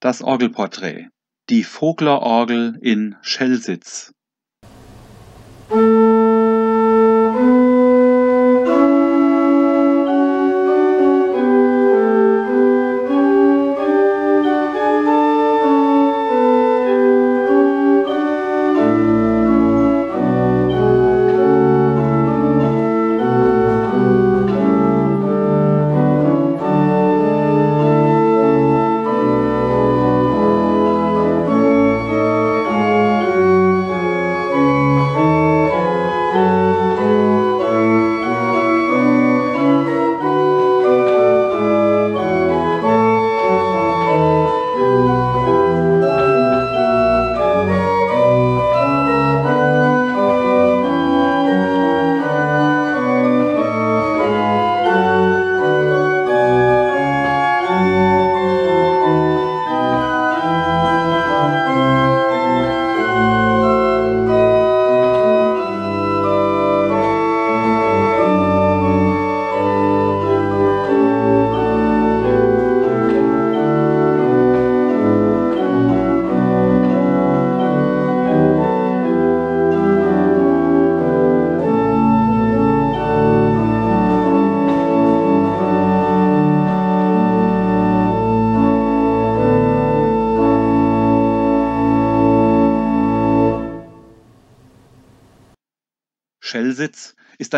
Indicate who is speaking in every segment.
Speaker 1: Das Orgelporträt. Die Vogler-Orgel in Schelsitz.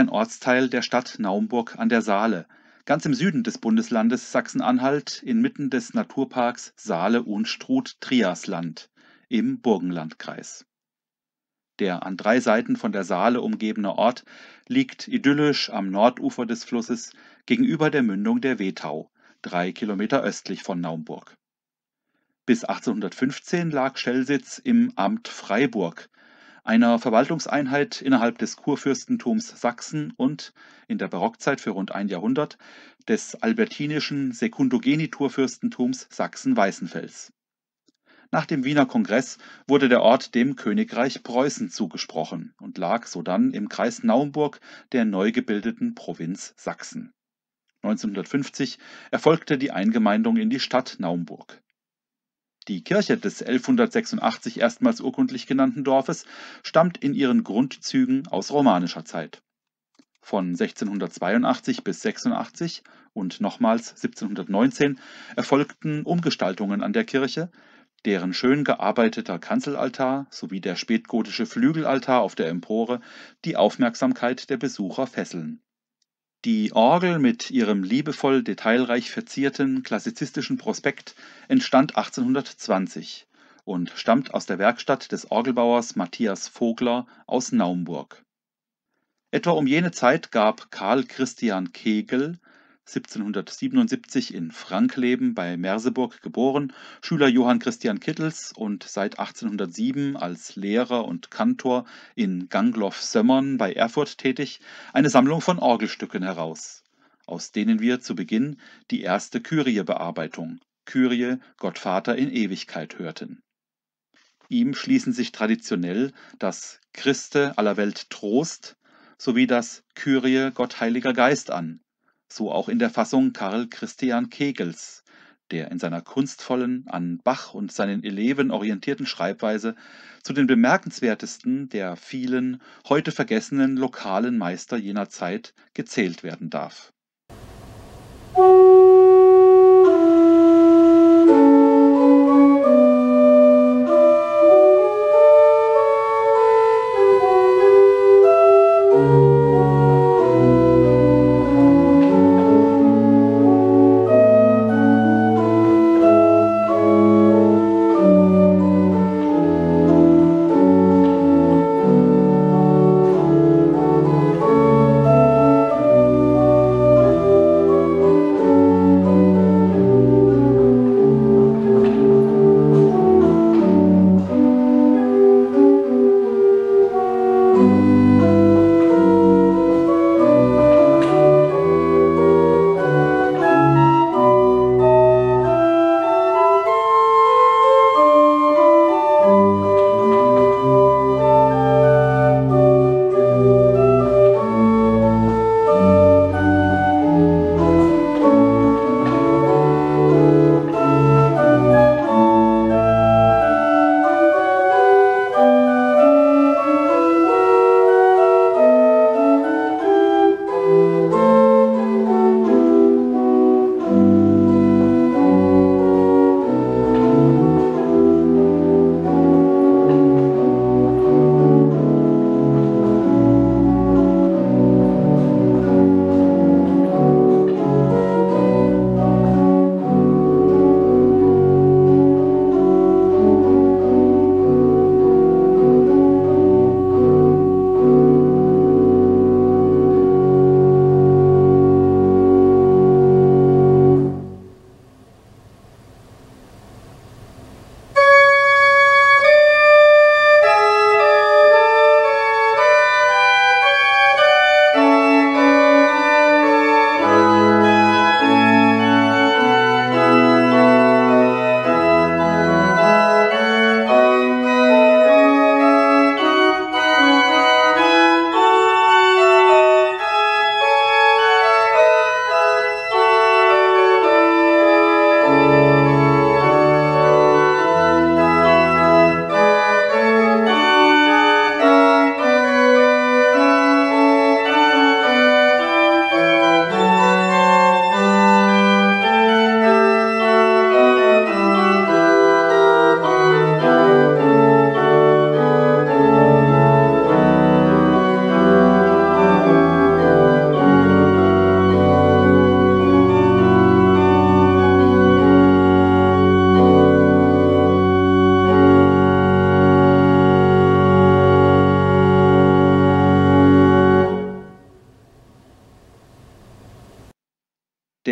Speaker 1: Ein Ortsteil der Stadt Naumburg an der Saale, ganz im Süden des Bundeslandes Sachsen-Anhalt inmitten des Naturparks Saale-Unstrut-Triasland im Burgenlandkreis. Der an drei Seiten von der Saale umgebene Ort liegt idyllisch am Nordufer des Flusses gegenüber der Mündung der Wetau, drei Kilometer östlich von Naumburg. Bis 1815 lag Schelsitz im Amt Freiburg einer Verwaltungseinheit innerhalb des Kurfürstentums Sachsen und in der Barockzeit für rund ein Jahrhundert des albertinischen Sekundogeniturfürstentums Sachsen-Weißenfels. Nach dem Wiener Kongress wurde der Ort dem Königreich Preußen zugesprochen und lag sodann im Kreis Naumburg der neu gebildeten Provinz Sachsen. 1950 erfolgte die Eingemeindung in die Stadt Naumburg. Die Kirche des 1186 erstmals urkundlich genannten Dorfes stammt in ihren Grundzügen aus romanischer Zeit. Von 1682 bis 86 und nochmals 1719 erfolgten Umgestaltungen an der Kirche, deren schön gearbeiteter Kanzelaltar sowie der spätgotische Flügelaltar auf der Empore die Aufmerksamkeit der Besucher fesseln die Orgel mit ihrem liebevoll detailreich verzierten klassizistischen Prospekt entstand 1820 und stammt aus der Werkstatt des Orgelbauers Matthias Vogler aus Naumburg. Etwa um jene Zeit gab Karl Christian Kegel 1777 in Frankleben bei Merseburg geboren, Schüler Johann Christian Kittels und seit 1807 als Lehrer und Kantor in Gangloff-Sömmern bei Erfurt tätig, eine Sammlung von Orgelstücken heraus, aus denen wir zu Beginn die erste Kyrie-Bearbeitung, Kyrie, Gott Vater in Ewigkeit, hörten. Ihm schließen sich traditionell das Christe aller Welt Trost sowie das Kyrie Gott Heiliger Geist an, so auch in der Fassung Karl Christian Kegels, der in seiner kunstvollen, an Bach und seinen Eleven orientierten Schreibweise zu den bemerkenswertesten der vielen heute vergessenen lokalen Meister jener Zeit gezählt werden darf.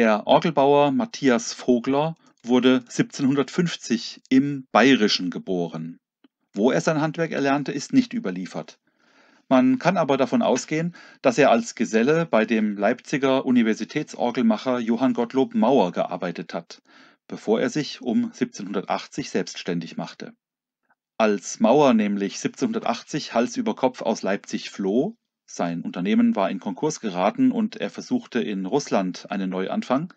Speaker 1: Der Orgelbauer Matthias Vogler wurde 1750 im Bayerischen geboren. Wo er sein Handwerk erlernte, ist nicht überliefert. Man kann aber davon ausgehen, dass er als Geselle bei dem Leipziger Universitätsorgelmacher Johann Gottlob Mauer gearbeitet hat, bevor er sich um 1780 selbstständig machte. Als Mauer nämlich 1780 Hals über Kopf aus Leipzig floh, sein Unternehmen war in Konkurs geraten und er versuchte in Russland einen Neuanfang,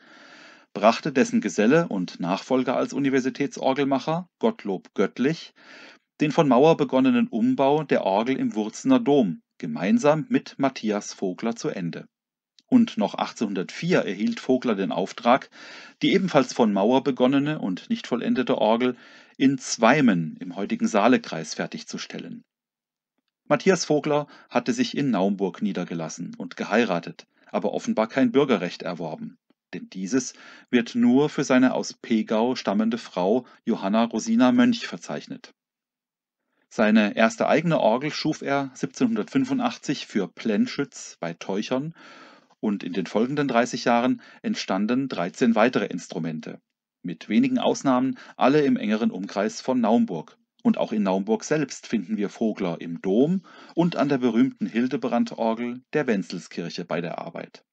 Speaker 1: brachte dessen Geselle und Nachfolger als Universitätsorgelmacher, Gottlob Göttlich, den von Mauer begonnenen Umbau der Orgel im Wurzener Dom gemeinsam mit Matthias Vogler zu Ende. Und noch 1804 erhielt Vogler den Auftrag, die ebenfalls von Mauer begonnene und nicht vollendete Orgel in Zweimen im heutigen Saalekreis fertigzustellen. Matthias Vogler hatte sich in Naumburg niedergelassen und geheiratet, aber offenbar kein Bürgerrecht erworben, denn dieses wird nur für seine aus Pegau stammende Frau Johanna Rosina Mönch verzeichnet. Seine erste eigene Orgel schuf er 1785 für Plenschütz bei Teuchern und in den folgenden 30 Jahren entstanden 13 weitere Instrumente, mit wenigen Ausnahmen alle im engeren Umkreis von Naumburg. Und auch in Naumburg selbst finden wir Vogler im Dom und an der berühmten Hildebrandorgel der Wenzelskirche bei der Arbeit.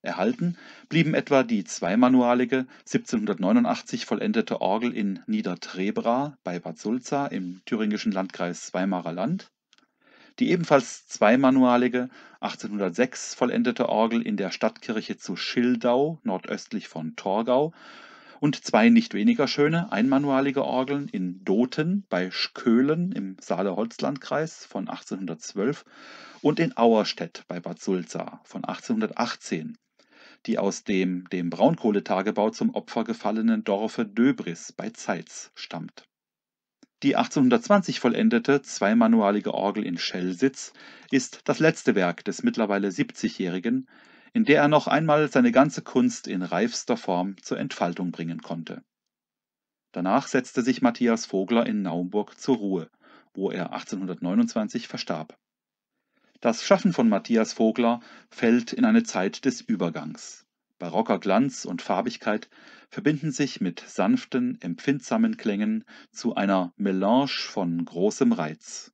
Speaker 1: Erhalten blieben etwa die zweimanualige 1789 vollendete Orgel in Niedertrebra bei Bad Sulza im thüringischen Landkreis Weimarer Land, die ebenfalls zweimanualige 1806 vollendete Orgel in der Stadtkirche zu Schildau nordöstlich von Torgau und zwei nicht weniger schöne einmanualige Orgeln in Doten bei Schkölen im Saale-Holzlandkreis von 1812 und in Auerstedt bei Bad Sulza von 1818 die aus dem dem Braunkohletagebau zum Opfer gefallenen Dorfe Döbris bei Zeitz stammt. Die 1820 vollendete zweimanualige Orgel in Schellsitz ist das letzte Werk des mittlerweile 70-Jährigen, in der er noch einmal seine ganze Kunst in reifster Form zur Entfaltung bringen konnte. Danach setzte sich Matthias Vogler in Naumburg zur Ruhe, wo er 1829 verstarb. Das Schaffen von Matthias Vogler fällt in eine Zeit des Übergangs. Barocker Glanz und Farbigkeit verbinden sich mit sanften, empfindsamen Klängen zu einer Melange von großem Reiz.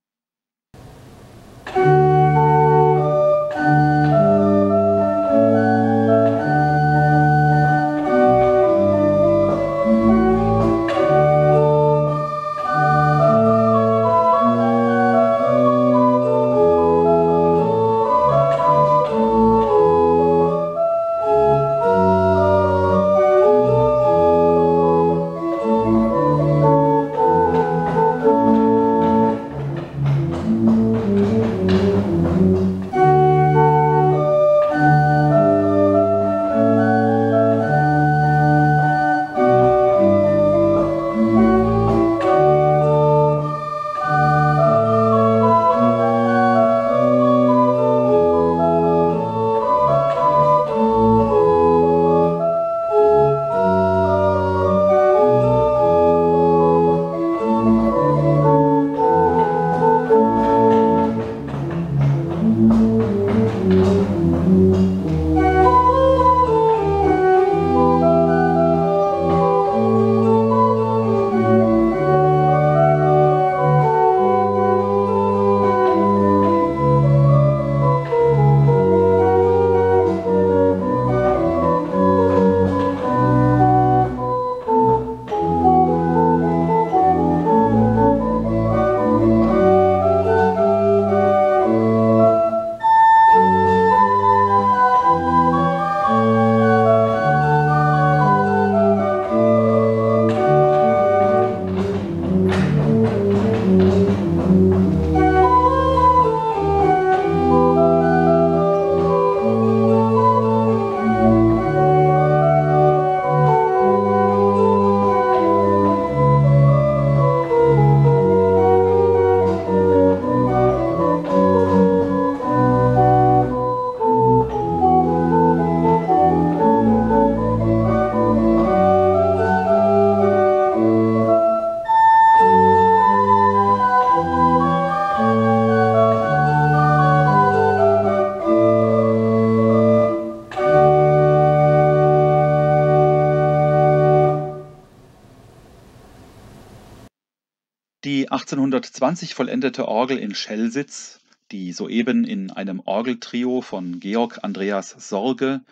Speaker 1: 1820 vollendete Orgel in Schelsitz, die soeben in einem Orgeltrio von Georg Andreas Sorge,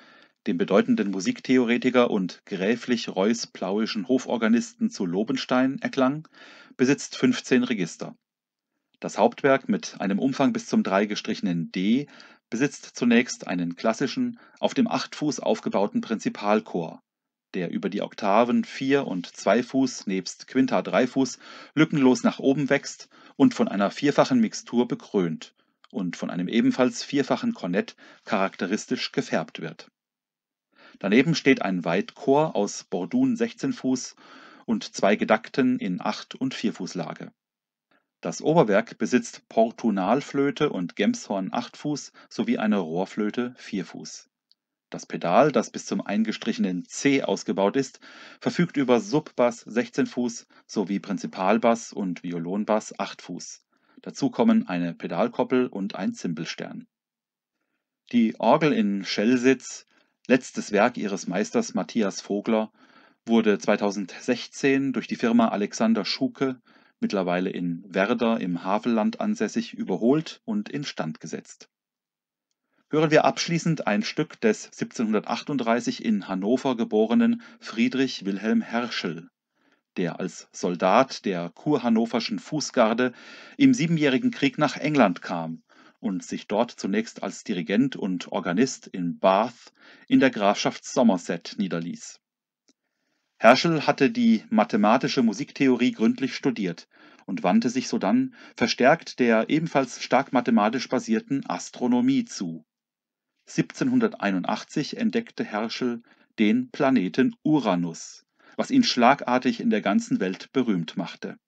Speaker 1: dem bedeutenden Musiktheoretiker und gräflich-reuß-plauischen Hoforganisten zu Lobenstein, erklang, besitzt 15 Register. Das Hauptwerk mit einem Umfang bis zum drei gestrichenen D besitzt zunächst einen klassischen, auf dem Achtfuß aufgebauten Prinzipalchor, der über die Oktaven Vier- und Zweifuß nebst Quinta Dreifuß lückenlos nach oben wächst und von einer vierfachen Mixtur bekrönt und von einem ebenfalls vierfachen Kornett charakteristisch gefärbt wird. Daneben steht ein Weitchor aus Bordun 16 Fuß und zwei Gedackten in Acht- und Vierfußlage. Das Oberwerk besitzt Portunalflöte und Gemshorn 8 Fuß sowie eine Rohrflöte 4 Fuß. Das Pedal, das bis zum eingestrichenen C ausgebaut ist, verfügt über Subbass 16 Fuß sowie Prinzipalbass und Violonbass 8 Fuß. Dazu kommen eine Pedalkoppel und ein Zimbelstern. Die Orgel in Schellsitz, letztes Werk ihres Meisters Matthias Vogler, wurde 2016 durch die Firma Alexander Schuke, mittlerweile in Werder im Havelland ansässig, überholt und instand gesetzt. Hören wir abschließend ein Stück des 1738 in Hannover geborenen Friedrich Wilhelm Herschel, der als Soldat der kurhannoverschen Fußgarde im Siebenjährigen Krieg nach England kam und sich dort zunächst als Dirigent und Organist in Bath in der Grafschaft Somerset niederließ. Herschel hatte die mathematische Musiktheorie gründlich studiert und wandte sich sodann verstärkt der ebenfalls stark mathematisch basierten Astronomie zu. 1781 entdeckte Herschel den Planeten Uranus, was ihn schlagartig in der ganzen Welt berühmt machte.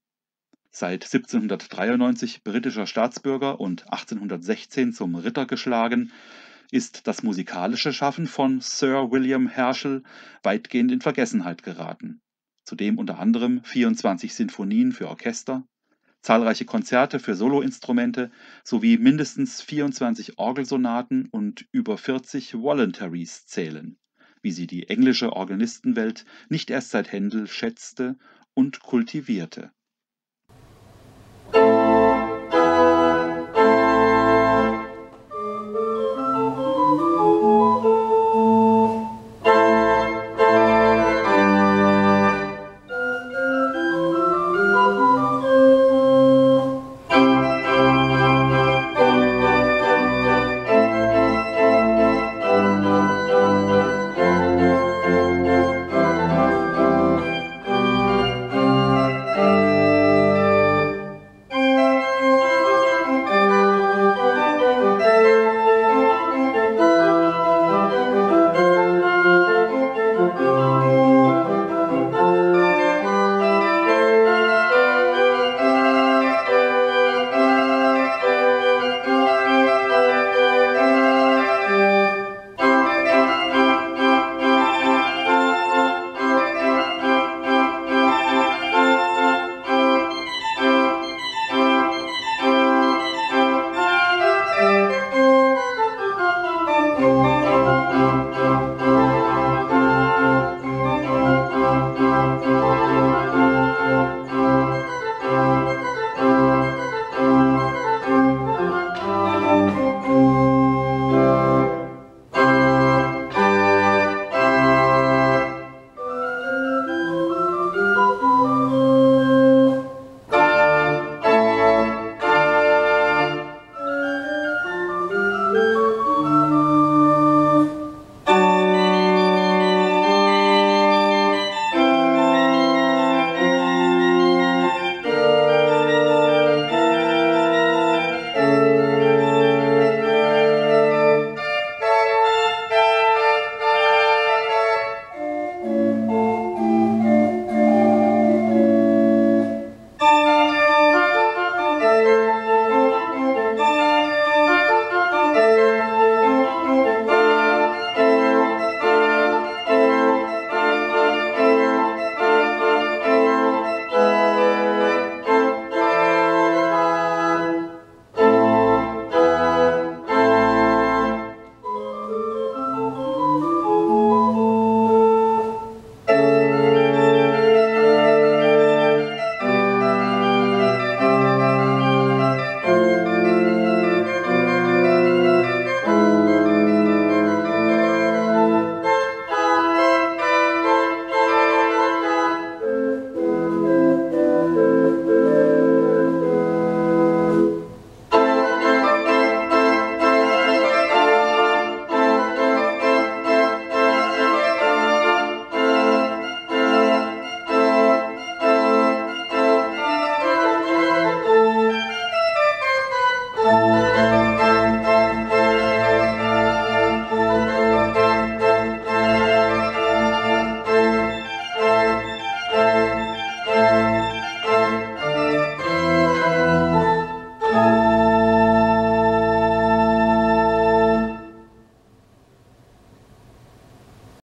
Speaker 1: Seit 1793 britischer Staatsbürger und 1816 zum Ritter geschlagen, ist das musikalische Schaffen von Sir William Herschel weitgehend in Vergessenheit geraten, zu dem unter anderem 24 Sinfonien für Orchester, zahlreiche Konzerte für Soloinstrumente sowie mindestens 24 Orgelsonaten und über 40 Voluntaries zählen, wie sie die englische Organistenwelt nicht erst seit Händel schätzte und kultivierte